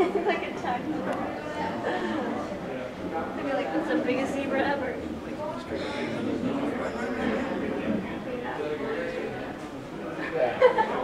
it's like a tax They'd be like, that's the biggest zebra ever. Yeah.